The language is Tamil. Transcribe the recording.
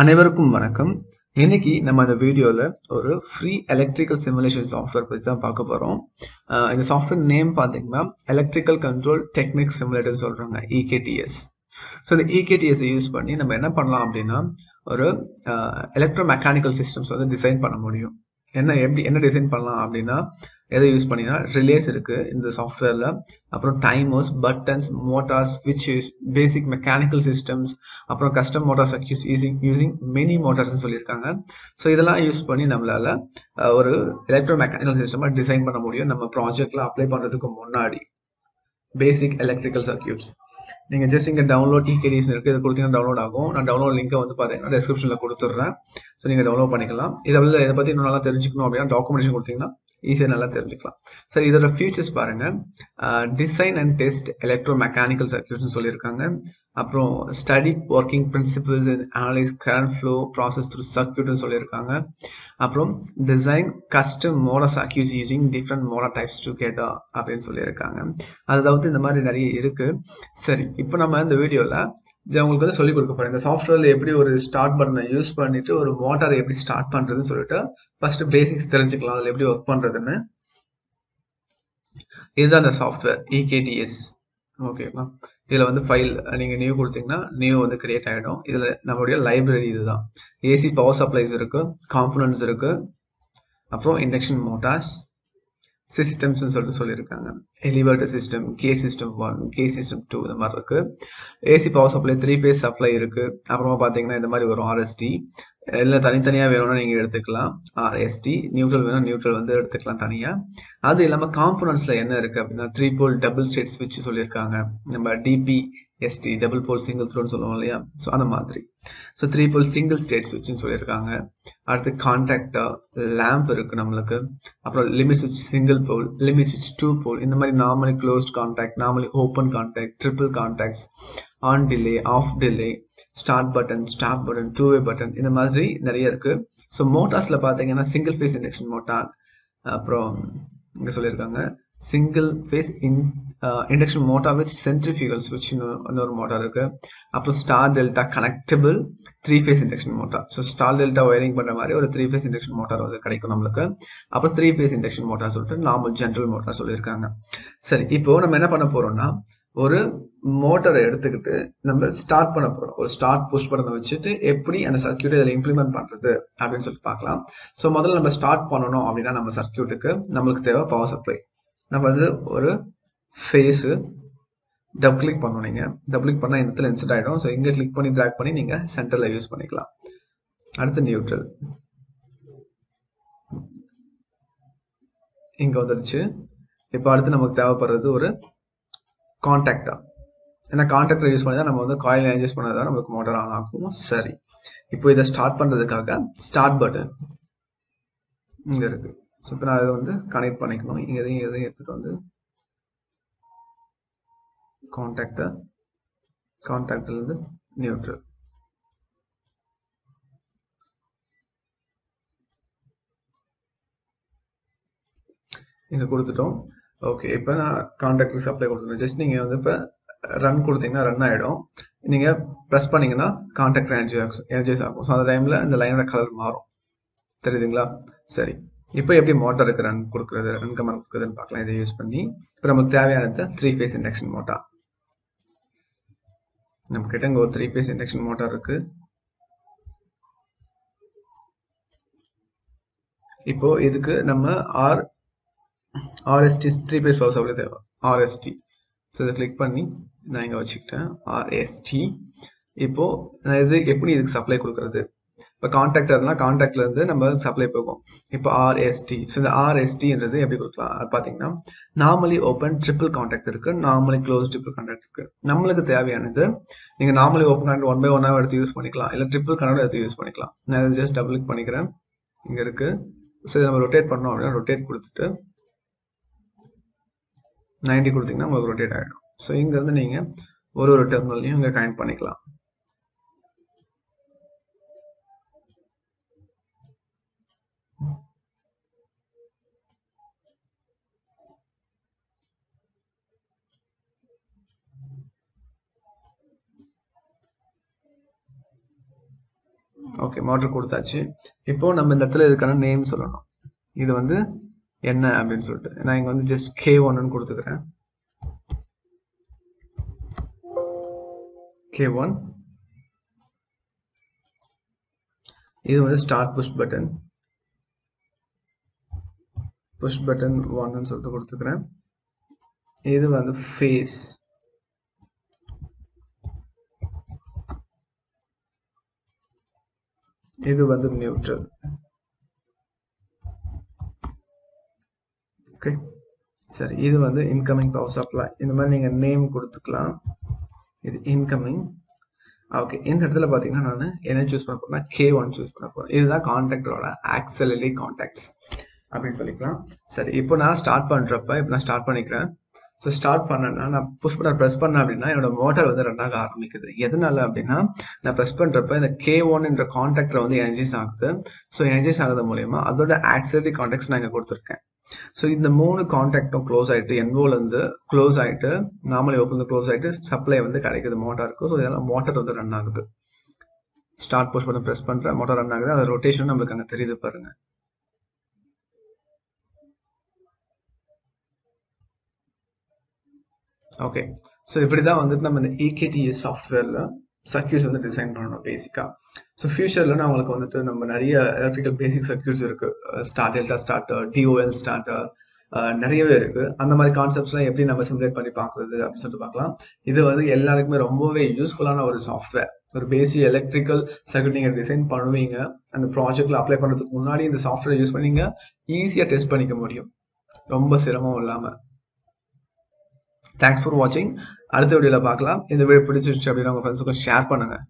அனைவருக்கும் வணக்கம். இன்னைக்கு நம்ம அந்த வீடியோல ஒரு ஃப்ரீ எலக்ட்ரிக்கல் சிமுலேஷன் சாஃப்ட்வேர் பத்தி தான் பார்க்க போறோம். இந்த சாஃப்ட்வேர் நேம் பார்த்தீங்கன்னா எலக்ட்ரிக்கல் கண்ட்ரோல் டெக்னிக் சிமுலேட்டர் சொல்றாங்க இகேடிஎஸ் ஸோ இந்த இகேடிஎஸ் யூஸ் பண்ணி நம்ம என்ன பண்ணலாம் அப்படின்னா ஒரு எலக்ட்ரோ மெக்கானிக்கல் சிஸ்டம்ஸ் வந்து டிசைன் பண்ண முடியும். என்ன எப்படி என்ன டிசைன் பண்ணலாம் அப்படின்னா எதை யூஸ் பண்ணினா ரிலேஸ் இருக்கு இந்த சாஃப்ட்வேர்ல அப்புறம் டைமர்ஸ் பட்டன்ஸ் மோட்டார்ஸ் ஸ்விட்சஸ் பேசிக் மெக்கானிக்கல் சிஸ்டம்ஸ் அப்புறம் custom motor circuits using using many மோட்டார்ஸ்னு சொல்லியிருக்காங்க. ஸோ இதெல்லாம் யூஸ் பண்ணி நம்மளால ஒரு எலக்ட்ரோ மெக்கானிக்கல் சிஸ்டமாக டிசைன் பண்ண முடியும். நம்ம ப்ராஜெக்ட்ல அப்ளை பண்றதுக்கு முன்னாடி. பேசிக் எலக்ட்ரிக்கல் சர்க்கியூட்ஸ் நீங்கள் ஜஸ்ட் இங்கே டவுன்லோட் இகேடிஸ் இருக்குது இது கொடுத்தீங்கன்னா டவுன்லோட் ஆகும். நான் டவுன்லோட் லிங்கை வந்து பார்த்தீங்கன்னா டிஸ்கிரிப்ஷனில் கொடுத்துட்றேன். ஸோ நீங்கள் டவுன்லோட் பண்ணிக்கலாம். இதை வந்து இதை பற்றி இன்னும் நல்லா தெரிஞ்சுக்கணும் அப்படின்னா டாக்குமெண்டேஷன் கொடுத்தீங்கன்னா ஈஸியாக நல்லா தெரிஞ்சுக்கலாம். சார் இதோட ஃபியூச்சர்ஸ் பாருங்கள் design and test electro mechanical சர்க்கியூட்னு சொல்லியிருக்காங்க. அப்புறம் study working principles and analyse current flow process through சர்க்கியூட்னு சொல்லியிருக்காங்க. அப்புறம் design custom motor circuits using different motor types together அப்படின்னு சொல்லியிருக்காங்க. அதாவது இந்த மாதிரி நிறைய இருக்குது சரி இப்போ நம்ம இந்த வீடியோவில் உங்களுக்கு வந்து சொல்லிக் கொடுக்க போறேன். இந்த சாஃப்ட்வேர்ல எப்படி ஒரு ஸ்டார்ட் பட்டனை யூஸ் பண்ணிட்டு ஒரு மோட்டாரை எப்படி ஸ்டார்ட் பண்றதுன்னு சொல்லிட்டு ஃபர்ஸ்ட் பேசிக்ஸ் தெரிஞ்சுக்கலாம். அதில் எப்படி ஒர்க் பண்றதுன்னு. இதுதான் அந்த சாஃப்ட்வேர் இகேடிஎஸ் ஓகேங்களா இதில் வந்து ஃபைல் நீங்கள் நியூ கொடுத்தீங்கன்னா நியூ வந்து கிரியேட் ஆகிடும் இதில் நம்மளுடைய லைப்ரரி இதுதான். ஏசி பவர் சப்ளைஸ் இருக்கு காம்பனன்ட்ஸ் இருக்கு அப்புறம் இண்டக்ஷன் மோட்டார்ஸ் சிஸ்டம்ஸ்னு சொல்லிட்டு சொல்லியிருக்காங்க. Elevator system K system one K system two இந்த மாதிரி இருக்கு. AC power supply three phase supply இருக்கு. அப்புறமா பார்த்தீங்கன்னா இந்த மாதிரி வரும் ஆர்எஸ்டி இல்லை தனித்தனியாக வேணும்னா நீங்கள் எடுத்துக்கலாம். ஆர்எஸ்டி நியூட்ரல் வேணும் நியூட்ரல் வந்து எடுத்துக்கலாம் தனியாக அது இல்லாமல் காம்பனன்ட்ஸில் என்ன இருக்குது அப்படின்னா த்ரீ போல் டபுள் ஸ்டேட் ஸ்விட்ச் சொல்லியிருக்காங்க. நம்ம டிபி எஸ்டி டபுள் போல் சிங்கிள் த்ரோன்னு சொல்லுவோம் இல்லையா? ஸோ அந்த மாதிரி. ஸோ த்ரீ போல் சிங்கிள் ஸ்டேட் சுவிட்ச்னு சொல்லியிருக்காங்க. அடுத்து கான்டாக்டாக லேம்ப் இருக்குது நம்மளுக்கு. அப்புறம் லிமிட் ஸ்விட்ச் சிங்கிள் போல் லிமிட் ஸ்விட்ச் டூ போல் இந்த மாதிரி normally closed contact normally open contact triple contacts on delay of delay start button stop button two way button இந்த மாதிரி நிறைய இருக்குது ஸோ மோட்டார்ஸில் பார்த்தீங்கன்னா சிங்கிள் ஃபேஸ் இண்டக்ஷன் மோட்டார் அப்புறம் இங்கே சொல்லியிருக்காங்க. Single phase in induction motor with centrifugals வச்சு இன்னொரு மோட்டார் இருக்கு அப்புறம் star delta connectable three phase induction motor so star delta wiring பண்ற மாதிரி ஒரு த்ரீ ஃபேஸ் இண்டக்ஷன் மோட்டார் வந்து கிடைக்கும் நம்மளுக்கு அப்புறம் த்ரீ ஃபேஸ் இண்டக்ஷன் மோட்டார் சொல்லிட்டு நார்மல் ஜென்ரல் மோட்டார் சொல்லியிருக்காங்க சரி இப்போ நம்ம என்ன பண்ண போறோம்னா ஒரு மோட்டரை எடுத்துக்கிட்டு நம்ம ஸ்டார்ட் பண்ண போறோம் ஒரு ஸ்டார்ட் புஷ் பண்ணதை வச்சுட்டு எப்படி அந்த சர்க்கியூட்டை இதில் இம்ப்ளிமெண்ட் பண்றது அப்படின்னு சொல்லிட்டு பார்க்கலாம் ஸோ முதல்ல நம்ம ஸ்டார்ட் பண்ணணும் அப்படின்னா நம்ம சர்க்கியூட்டுக்கு நம்மளுக்கு தேவை பவர் சப்ளை நம்ம வந்து ஒரு ஃபேஸு டபுள் கிளிக் பண்ணணும் நீங்கள் டபுள் கிளிக் பண்ணால் இந்த இடத்துல இன்செட் ஆகிடும் ஸோ இங்கே கிளிக் பண்ணி ட்ராக் பண்ணி நீங்கள் சென்டரில் யூஸ் பண்ணிக்கலாம். அடுத்து நியூட்ரல் இங்கே வந்துடுச்சு. இப்போ அடுத்து நமக்கு தேவைப்படுறது ஒரு கான்டாக்டா ஏன்னா கான்டாக்டர் யூஸ் பண்ணி தான் நம்ம வந்து காயில் யூஸ் பண்ணதான் தான் நமக்கு மோட்டர் ஆன் ஆகும். சரி. இப்போ இதை ஸ்டார்ட் பண்ணுறதுக்காக ஸ்டார்ட் பட்டன் இங்கே இருக்குது ஸோ இப்போ நான் இதை வந்து கனெக்ட் பண்ணிக்கணும். இங்கே எதையும் எதையும் எடுத்துகிட்டு வந்து கான்டாக்டர் கான்டாக்ட்ல இருந்து நியூட்ரல் இங்க கொடுத்துட்டோம். ஓகே இப்போ நான் கான்டாக்டர் சப்ளை கொடுத்துருந்தேன் ஜஸ்ட் நீங்கள் வந்து இப்போ ரன் கொடுத்தீங்கன்னா ரன் ஆகிடும் நீங்கள் ப்ரெஸ் பண்ணீங்கன்னா கான்டாக்டர் எனர்ஜி எனர்ஜைஸ் ஆகும். ஸோ அந்த டைமில் இந்த லைனோட கலர் மாறும். தெரியுதுங்களா? சரி. இப்போ எப்படி மோட்டாருக்கு ரன் கொடுக்குறது ரன் கமெண்ட் கொடுக்குறதுன்னு பார்க்கலாம். இதை யூஸ் பண்ணி இப்போ நமக்கு தேவையானது த்ரீ ஃபேஸ் இண்டக்ஷன் மோட்டார் நம்ம கிட்ட இங்கே ஒரு த்ரீ பேஸ் இண்டக்ஷன் மோட்டார் இருக்கு. இப்போ இதுக்கு நம்ம R RST three phase power supply தேவை. ஆர்எஸ்டி ஸோ இதை கிளிக் பண்ணி நான் இங்கே வச்சுக்கிட்டேன். ஆர்எஸ்டி இப்போ நான் இது எப்படி இதுக்கு சப்ளை கொடுக்கறது? இப்போ கான்டாக்டர்னா கான்டாக்ட்ல இருந்து நம்ம சப்ளை போகும். இப்போ ஆர்எஸ்டி ஸோ இந்த ஆர்எஸ்டின்றது எப்படி கொடுக்கலாம்? பார்த்தீங்கன்னா நார்மலி ஓப்பன் ட்ரிபிள் கான்டாக்ட் இருக்கு நார்மலி க்ளோஸ் ட்ரிபிள் கான்டாக்ட் இருக்கு. நம்மளுக்கு தேவையானது நீங்க normally open contact one by ஒன்னாக எடுத்து யூஸ் பண்ணிக்கலாம். இல்லை ட்ரிபிள் கான்டாக்ட் எடுத்து யூஸ் பண்ணிக்கலாம். நான் ஜஸ்ட் டபுள் கிளிக் பண்ணிக்கிறேன். இங்க இருக்கு. ஸோ இதை நம்ம ரொட்டேட் பண்ணோம் அப்படின்னா ரொட்டேட் கொடுத்துட்டு நைன்டி கொடுத்தீங்கன்னா உங்களுக்கு ரொட்டேட் ஆகிடும் ஸோ இங்கேருந்து நீங்கள் ஒரு ஒரு டெர்மினல்லையும் இங்கே கனெக்ட் பண்ணிக்கலாம். ஓகே மோட்டர் கொடுத்தாச்சு. இப்போ நம்ம இந்த இடத்துல இதுக்கான நேம் சொல்லணும். இது வந்து என்ன அப்படின்னு சொல்லிட்டு. நான் இங்க வந்து ஜஸ்ட் கே ஒன்னு கொடுத்துக்கிறேன். கே ஒன் இது வந்து start push button push button ஒன்னு சொல்லிட்டு கொடுத்துக்கிறேன் இது வந்து ஃபேஸ் இது வந்து நியூட்ரல் ஓகே சரி இது வந்து இன்கமிங் பவர் சப்ளை இந்த மாதிரி நீங்க நேம் கொடுத்துக்கலாம். இது இன்கமிங் ஓகே இந்த இடத்துல பாத்தீங்கன்னா நான் என்ன சூஸ் பண்ண போறேன் கே ஒன் சூஸ் பண்ண போறேன். இதுதான் கான்டாக்டரோட ஆக்சலரி கான்டாக்ட்ஸ் அப்படின்னு சொல்லிக்கலாம். சரி இப்போ நான் ஸ்டார்ட் பண்றப்ப இப்போ நான் ஸ்டார்ட் பண்ணிக்கிறேன். ஸோ ஸ்டார்ட் பண்ணேன்னா நான் புஷ் பண்ண ப்ரெஸ் பண்ணேன் அப்படின்னா என்னோட மோட்டார் வந்து ரன் ஆக ஆரம்பிக்குது. எதனால அப்படின்னா நான் ப்ரெஸ் பண்றப்ப இந்த கே ஒன் என்ற கான்டாக்டர் வந்து எனர்ஜிஸ் ஆகுது. ஸோ எனர்ஜிஸ் ஆகுது மூலயமா அதோட ஆக்சிலரி காண்டாக்ட்ஸ் நான் இங்கே கொடுத்துருக்கேன். ஸோ இந்த மூணு கான்டாக்டும் க்ளோஸ் ஆகிட்டு என்வோலேருந்து க்ளோஸ் ஆகிட்டு நார்மலி ஓப்பன் க்ளோஸ் ஆகிட்டு சப்ளை வந்து கிடைக்குது மோட்டாருக்கு ஸோ இதெல்லாம் மோட்டார் வந்து ரன் ஆகுது. ஸ்டார்ட் புஷ் பண்ண ப்ரெஸ் பண்ணுற மோட்டார் ரன் ஆகுது. அது ரொட்டேஷன் நம்மளுக்கு அங்கே தெரியுது பாருங்கள் ஓகே ஸோ இப்படி தான் வந்துட்டு நம்ம இந்த இகேடிஎஸ் சாஃப்ட்வேரில் சர்க்கியூட்ஸ் வந்து டிசைன் பண்ணணும் பேசிக்காக ஸோ ஃபியூச்சரில் நான் உங்களுக்கு வந்துட்டு நம்ம நிறைய எலக்ட்ரிக்கல் பேசிக் சர்க்கியூட்ஸ் இருக்கு. Star delta starter DOL starter நிறையவே இருக்கு. அந்த மாதிரி கான்செப்ட்ஸ்லாம் எப்படி நம்ம சிமுலேட் பண்ணி பார்க்குறது அப்படின்னு சொல்லிட்டு பார்க்கலாம். இது வந்து எல்லாருக்குமே ரொம்பவே யூஸ்ஃபுல்லான ஒரு சாஃப்ட்வேர் ஒரு பேசிக் எலக்ட்ரிக்கல் சர்க்கியூட் நீங்கள் டிசைன் பண்ணுவீங்க. அந்த ப்ராஜெக்ட்ல அப்ளை பண்ணுறதுக்கு முன்னாடி இந்த சாஃப்ட்வேர் யூஸ் பண்ணீங்க ஈஸியாக டெஸ்ட் பண்ணிக்க முடியும். ரொம்ப சிரமம் இல்லாமல் தேங்க்ஸ் ஃபார் வாட்சிங் அடுத்த வீடியோவில் பார்க்கலாம். இந்த வீடியோ பிடிச்சிருச்சு அப்படின்னா உங்கள் ஃப்ரெண்ட்ஸுக்கும் ஷேர் பண்ணுங்கள்